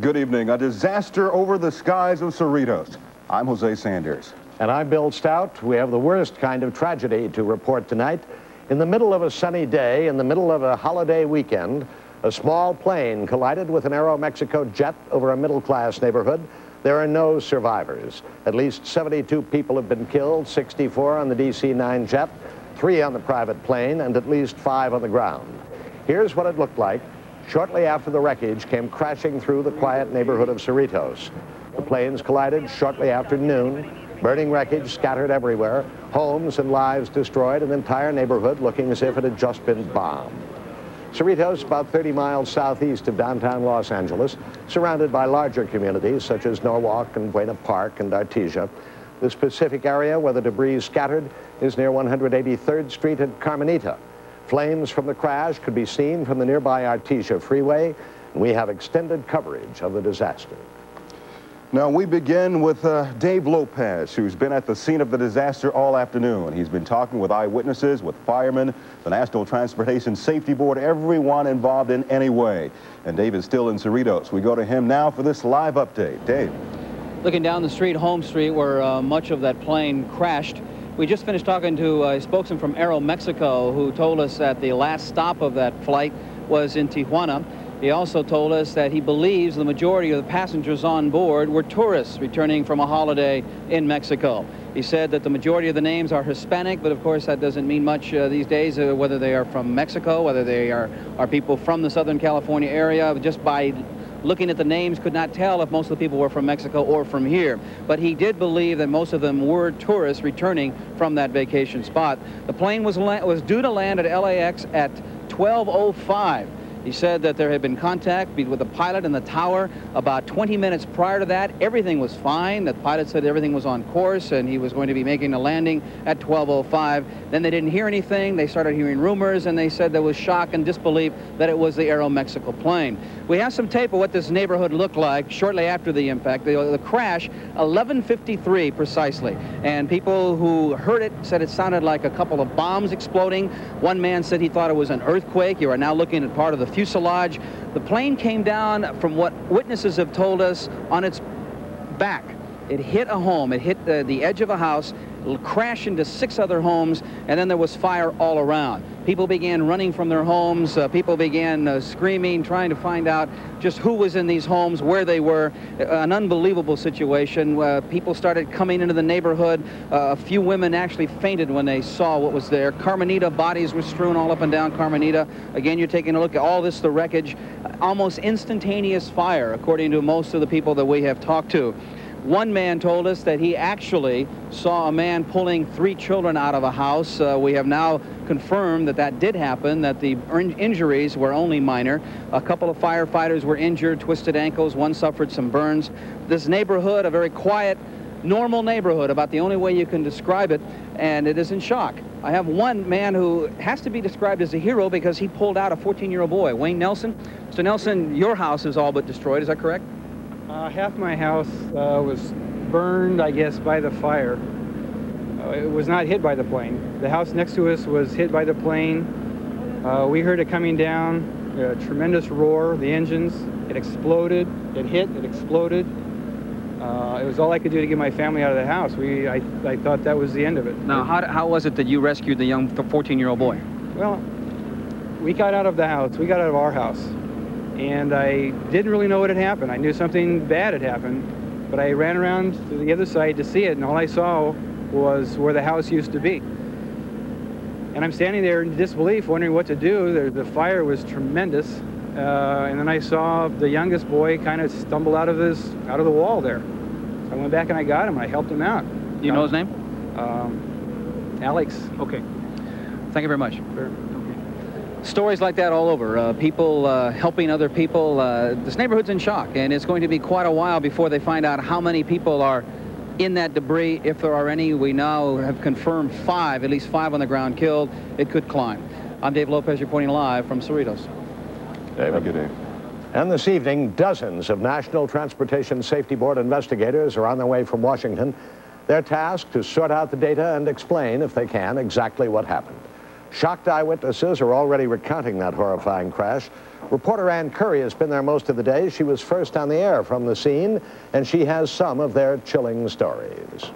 Good evening. A disaster over the skies of Cerritos. I'm Jose Sanders. And I'm Bill Stout. We have the worst kind of tragedy to report tonight. In the middle of a sunny day, in the middle of a holiday weekend, a small plane collided with an Aeromexico jet over a middle-class neighborhood. There are no survivors. At least 72 people have been killed, 64 on the DC-9 jet, three on the private plane, and at least five on the ground. Here's what it looked like shortly after the wreckage came crashing through the quiet neighborhood of Cerritos. The planes collided shortly after noon, burning wreckage scattered everywhere, homes and lives destroyed, an entire neighborhood looking as if it had just been bombed. Cerritos, about 30 miles southeast of downtown Los Angeles, surrounded by larger communities such as Norwalk and Buena Park and Artesia. The specific area where the debris scattered is near 183rd Street at Carmenita. Flames from the crash could be seen from the nearby Artesia Freeway, and we have extended coverage of the disaster. Now, we begin with uh, Dave Lopez, who's been at the scene of the disaster all afternoon. He's been talking with eyewitnesses, with firemen, the National Transportation Safety Board, everyone involved in any way. And Dave is still in Cerritos. We go to him now for this live update. Dave. Looking down the street, Home Street, where uh, much of that plane crashed, we just finished talking to a spokesman from Aeromexico who told us that the last stop of that flight was in Tijuana. He also told us that he believes the majority of the passengers on board were tourists returning from a holiday in Mexico. He said that the majority of the names are Hispanic, but of course that doesn't mean much uh, these days, uh, whether they are from Mexico, whether they are, are people from the Southern California area, just by looking at the names, could not tell if most of the people were from Mexico or from here. But he did believe that most of them were tourists returning from that vacation spot. The plane was, was due to land at LAX at 1205. He said that there had been contact with the pilot in the tower about 20 minutes prior to that. Everything was fine. The pilot said everything was on course and he was going to be making a landing at 12.05. Then they didn't hear anything. They started hearing rumors and they said there was shock and disbelief that it was the Aeromexico plane. We have some tape of what this neighborhood looked like shortly after the impact. The, the crash, 11.53 precisely. And people who heard it said it sounded like a couple of bombs exploding. One man said he thought it was an earthquake. You are now looking at part of the fuselage. The plane came down, from what witnesses have told us, on its back. It hit a home. It hit the, the edge of a house crashed into six other homes, and then there was fire all around. People began running from their homes. Uh, people began uh, screaming, trying to find out just who was in these homes, where they were. Uh, an unbelievable situation. Uh, people started coming into the neighborhood. Uh, a few women actually fainted when they saw what was there. Carmenita bodies were strewn all up and down Carmenita. Again, you're taking a look at all this, the wreckage. Almost instantaneous fire, according to most of the people that we have talked to. One man told us that he actually saw a man pulling three children out of a house. Uh, we have now confirmed that that did happen, that the injuries were only minor. A couple of firefighters were injured, twisted ankles, one suffered some burns. This neighborhood, a very quiet, normal neighborhood, about the only way you can describe it, and it is in shock. I have one man who has to be described as a hero because he pulled out a 14-year-old boy, Wayne Nelson. Mr. Nelson, your house is all but destroyed, is that correct? Uh, half my house uh, was burned, I guess, by the fire. Uh, it was not hit by the plane. The house next to us was hit by the plane. Uh, we heard it coming down, a tremendous roar, the engines. It exploded, it hit, it exploded. Uh, it was all I could do to get my family out of the house. We, I, I thought that was the end of it. Now, how, how was it that you rescued the young 14-year-old boy? Well, we got out of the house. We got out of our house and I didn't really know what had happened. I knew something bad had happened, but I ran around to the other side to see it, and all I saw was where the house used to be. And I'm standing there in disbelief, wondering what to do. The, the fire was tremendous, uh, and then I saw the youngest boy kind of stumble out of his out of the wall there. So I went back and I got him. I helped him out. Do you know his name? Um, Alex. Okay. Thank you very much. Sure stories like that all over. Uh, people uh, helping other people. Uh, this neighborhood's in shock, and it's going to be quite a while before they find out how many people are in that debris, if there are any. We now have confirmed five, at least five on the ground killed. It could climb. I'm Dave Lopez reporting live from Cerritos. David. Good day. And this evening, dozens of National Transportation Safety Board investigators are on their way from Washington. Their task to sort out the data and explain, if they can, exactly what happened. Shocked eyewitnesses are already recounting that horrifying crash. Reporter Ann Curry has been there most of the day. She was first on the air from the scene, and she has some of their chilling stories.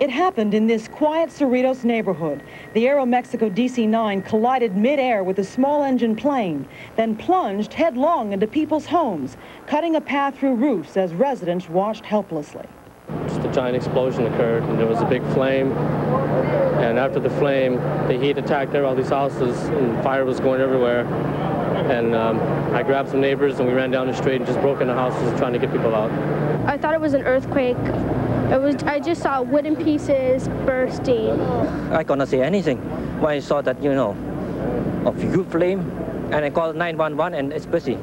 It happened in this quiet Cerritos neighborhood. The Aeromexico DC-9 collided midair with a small-engine plane, then plunged headlong into people's homes, cutting a path through roofs as residents watched helplessly. Just a giant explosion occurred, and there was a big flame. And after the flame, the heat attacked all these houses, and fire was going everywhere. And um, I grabbed some neighbors, and we ran down the street and just broke into houses trying to get people out. I thought it was an earthquake. It was. I just saw wooden pieces bursting. I couldn't see anything. When I saw that, you know, a huge flame, and I called 911, and it's busy.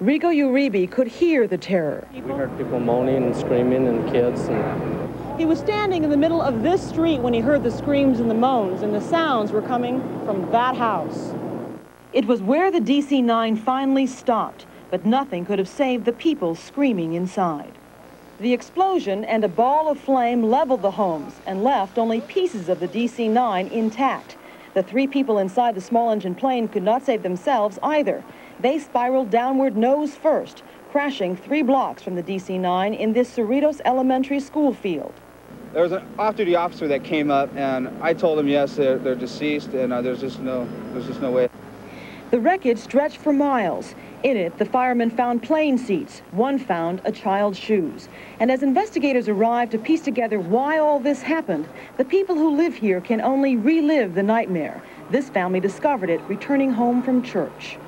Rigo Uribe could hear the terror. We heard people moaning and screaming, and kids. And He was standing in the middle of this street when he heard the screams and the moans, and the sounds were coming from that house. It was where the DC-9 finally stopped, but nothing could have saved the people screaming inside. The explosion and a ball of flame leveled the homes and left only pieces of the DC-9 intact. The three people inside the small engine plane could not save themselves either. They spiraled downward nose first, crashing three blocks from the DC-9 in this Cerritos Elementary School field. There was an off-duty officer that came up, and I told him, yes, they're, they're deceased, and uh, there's just no, there's just no way. The wreckage stretched for miles. In it, the firemen found plane seats. One found a child's shoes. And as investigators arrived to piece together why all this happened, the people who live here can only relive the nightmare. This family discovered it returning home from church.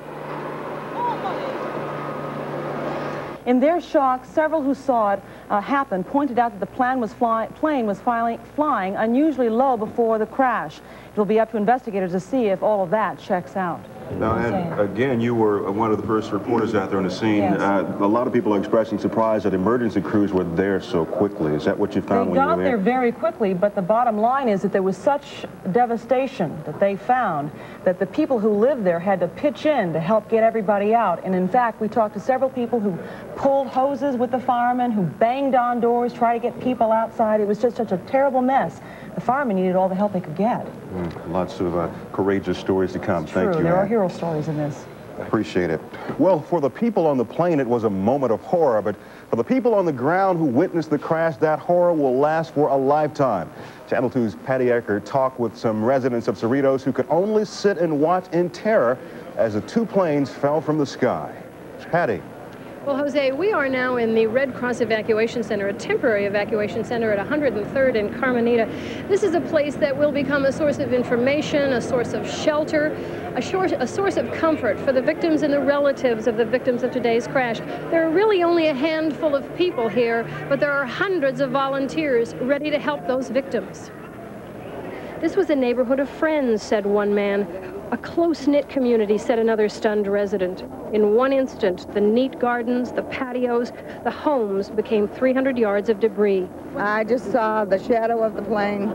In their shock, several who saw it uh, happen pointed out that the plan was fly plane was flying, flying unusually low before the crash. It will be up to investigators to see if all of that checks out. Now, and again, you were one of the first reporters out there on the scene. Yes. Uh, a lot of people are expressing surprise that emergency crews were there so quickly. Is that what you They found when you They got were there very quickly, but the bottom line is that there was such devastation that they found that the people who lived there had to pitch in to help get everybody out. And in fact, we talked to several people who pulled hoses with the firemen, who banged on doors, tried to get people outside. It was just such a terrible mess. The firemen needed all the help they could get. Mm, lots of uh, courageous stories to come. Thank True, you. there are hero stories in this. Appreciate it. Well, for the people on the plane, it was a moment of horror, but for the people on the ground who witnessed the crash, that horror will last for a lifetime. Channel 2's Patty Ecker talked with some residents of Cerritos who could only sit and watch in terror as the two planes fell from the sky. Patty. Well, Jose, we are now in the Red Cross Evacuation Center, a temporary evacuation center at 103rd and Carmenita. This is a place that will become a source of information, a source of shelter, a, source, a source of comfort for the victims and the relatives of the victims of today's crash. There are really only a handful of people here, but there are hundreds of volunteers ready to help those victims. This was a neighborhood of friends, said one man. A close-knit community, said another stunned resident. In one instant, the neat gardens, the patios, the homes became 300 yards of debris. I just saw the shadow of the plane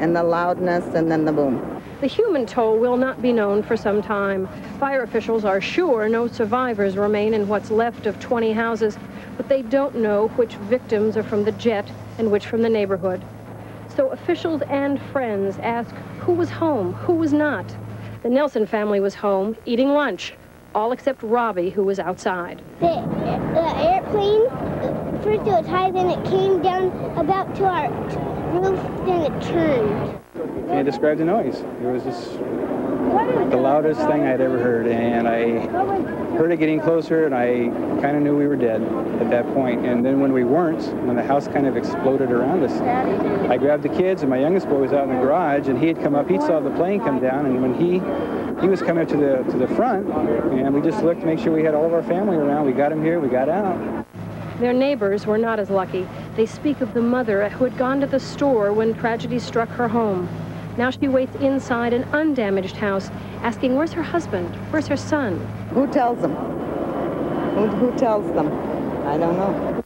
and the loudness and then the boom. The human toll will not be known for some time. Fire officials are sure no survivors remain in what's left of 20 houses, but they don't know which victims are from the jet and which from the neighborhood. So officials and friends ask who was home, who was not. The Nelson family was home, eating lunch, all except Robbie, who was outside. The, the airplane, first it was high, then it came down about to our roof, then it turned. The noise. It was just the loudest thing I'd ever heard, and I heard it getting closer, and I kind of knew we were dead at that point. And then when we weren't, when the house kind of exploded around us, I grabbed the kids, and my youngest boy was out in the garage, and he had come up. He saw the plane come down, and when he he was coming up to the to the front, and we just looked to make sure we had all of our family around. We got him here. We got out. Their neighbors were not as lucky. They speak of the mother who had gone to the store when tragedy struck her home. Now she waits inside an undamaged house, asking where's her husband? Where's her son? Who tells them? Who, who tells them? I don't know.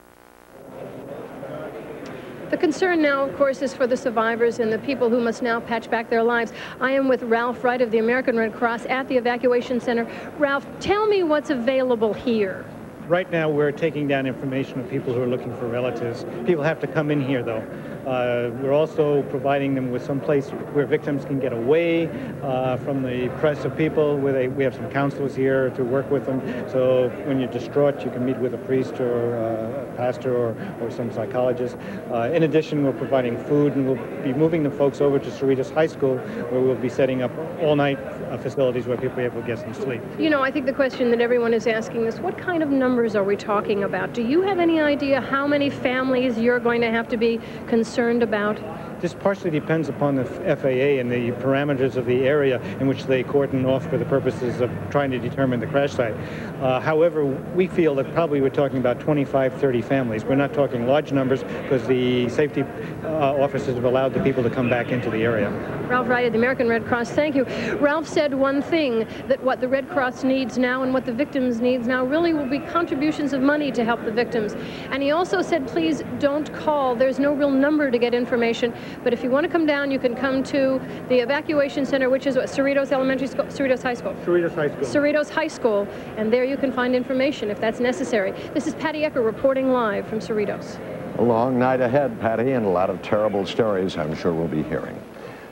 The concern now, of course, is for the survivors and the people who must now patch back their lives. I am with Ralph Wright of the American Red Cross at the evacuation center. Ralph, tell me what's available here. Right now, we're taking down information of people who are looking for relatives. People have to come in here, though. Uh, we're also providing them with some place where victims can get away uh, from the press of people. Where they, we have some counselors here to work with them. So when you're distraught, you can meet with a priest or uh, a pastor or, or some psychologist. Uh, in addition, we're providing food, and we'll be moving the folks over to Cerritos High School, where we'll be setting up all-night uh, facilities where people will be able to get some sleep. You know, I think the question that everyone is asking is, what kind of numbers are we talking about? Do you have any idea how many families you're going to have to be concerned about? This partially depends upon the FAA and the parameters of the area in which they cordon off for the purposes of trying to determine the crash site. Uh, however, we feel that probably we're talking about 25, 30 families. We're not talking large numbers because the safety uh, officers have allowed the people to come back into the area. Ralph Wright of the American Red Cross, thank you. Ralph said one thing, that what the Red Cross needs now and what the victims needs now really will be contributions of money to help the victims. And he also said, please don't call. There's no real number to get information. But if you want to come down, you can come to the evacuation center, which is what, Cerritos Elementary School, Cerritos High School. Cerritos High School. Cerritos High School, and there you can find information if that's necessary. This is Patty Ecker reporting live from Cerritos. A long night ahead, Patty, and a lot of terrible stories I'm sure we'll be hearing.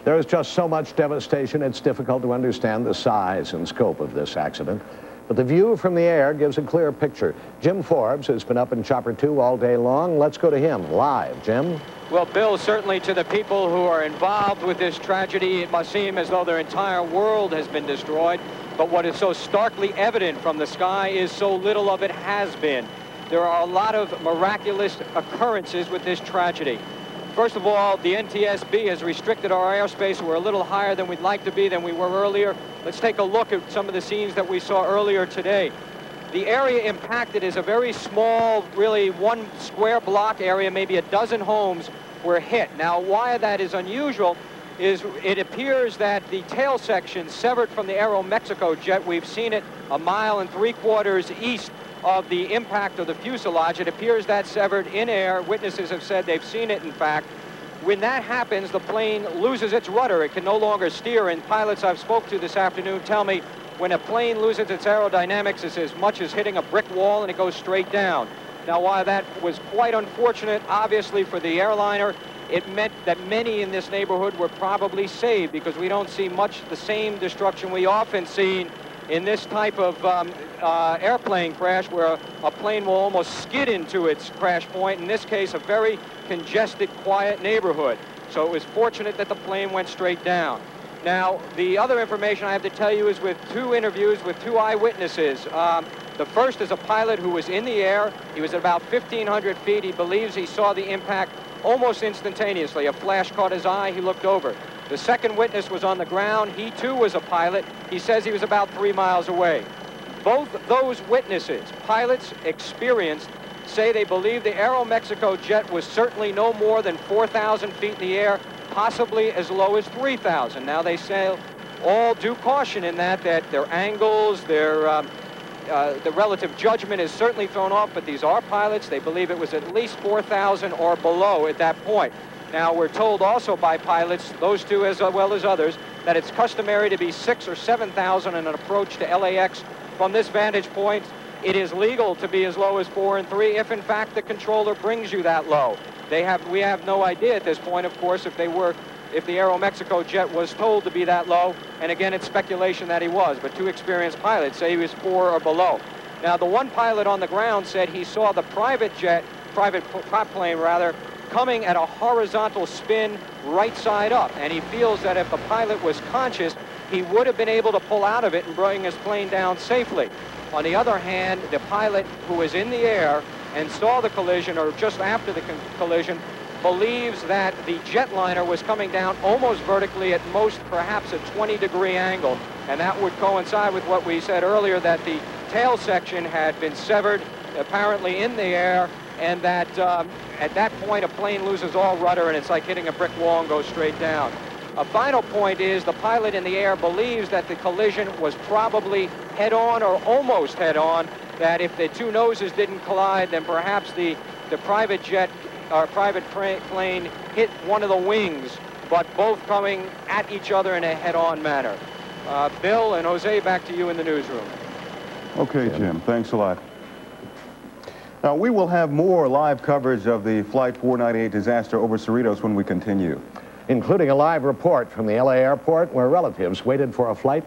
There is just so much devastation, it's difficult to understand the size and scope of this accident. But the view from the air gives a clear picture. Jim Forbes has been up in Chopper 2 all day long. Let's go to him live. Jim? Well, Bill, certainly to the people who are involved with this tragedy, it must seem as though their entire world has been destroyed. But what is so starkly evident from the sky is so little of it has been. There are a lot of miraculous occurrences with this tragedy. First of all, the NTSB has restricted our airspace. We're a little higher than we'd like to be than we were earlier. Let's take a look at some of the scenes that we saw earlier today. The area impacted is a very small, really one square block area, maybe a dozen homes were hit. Now, why that is unusual is it appears that the tail section severed from the Aeromexico jet, we've seen it a mile and three quarters east of the impact of the fuselage. It appears that severed in air. Witnesses have said they've seen it, in fact. When that happens, the plane loses its rudder. It can no longer steer, and pilots I've spoke to this afternoon tell me when a plane loses its aerodynamics, it's as much as hitting a brick wall and it goes straight down. Now, while that was quite unfortunate, obviously, for the airliner, it meant that many in this neighborhood were probably saved because we don't see much the same destruction we often see in this type of um, uh, airplane crash where a, plane will almost skid into its crash point. In this case, a very congested, quiet neighborhood. So it was fortunate that the plane went straight down. Now, the other information I have to tell you is with two interviews with two eyewitnesses. Um, the first is a pilot who was in the air. He was at about 1,500 feet. He believes he saw the impact almost instantaneously. A flash caught his eye. He looked over. The second witness was on the ground. He, too, was a pilot. He says he was about three miles away. Both those witnesses, pilots experienced, say they believe the Aeromexico jet was certainly no more than 4,000 feet in the air possibly as low as 3,000. Now they say all due caution in that, that their angles, their um, uh, the relative judgment is certainly thrown off, but these are pilots. They believe it was at least 4,000 or below at that point. Now, we're told also by pilots, those two as well as others, that it's customary to be six or 7,000 in an approach to LAX from this vantage point. It is legal to be as low as four and three if, in fact, the controller brings you that low. They have, we have no idea at this point, of course, if they were, if the Aeromexico jet was told to be that low. And again, it's speculation that he was, but two experienced pilots say he was four or below. Now, the one pilot on the ground said he saw the private jet, private prop plane rather, coming at a horizontal spin right side up. And he feels that if the pilot was conscious, he would have been able to pull out of it and bring his plane down safely. On the other hand, the pilot who was in the air and saw the collision or just after the collision believes that the jetliner was coming down almost vertically at most perhaps a 20 degree angle and that would coincide with what we said earlier that the tail section had been severed apparently in the air and that um, at that point a plane loses all rudder and it's like hitting a brick wall and goes straight down. A final point is the pilot in the air believes that the collision was probably head-on or almost head-on that if the two noses didn't collide, then perhaps the, the private jet or private plane hit one of the wings, but both coming at each other in a head-on manner. Uh, Bill and Jose, back to you in the newsroom. Okay, Jim. Thanks a lot. Now, we will have more live coverage of the Flight 498 disaster over Cerritos when we continue. Including a live report from the LA airport where relatives waited for a flight